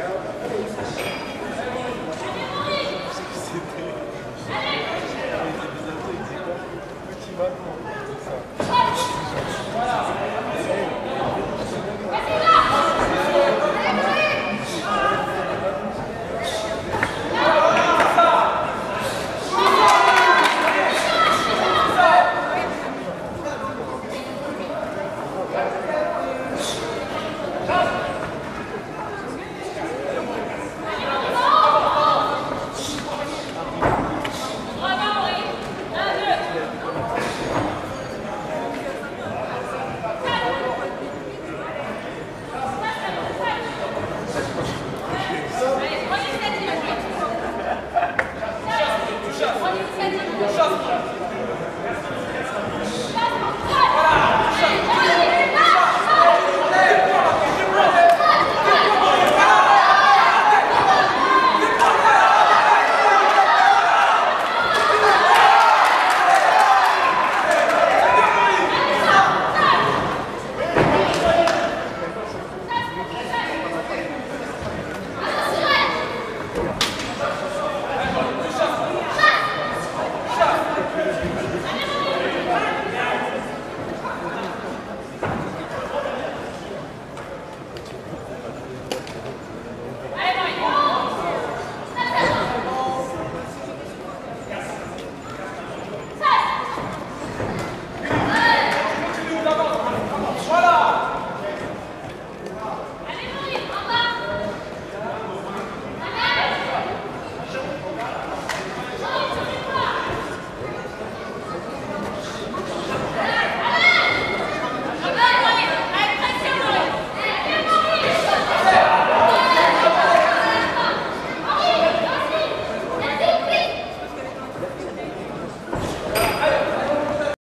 Allez Yeah.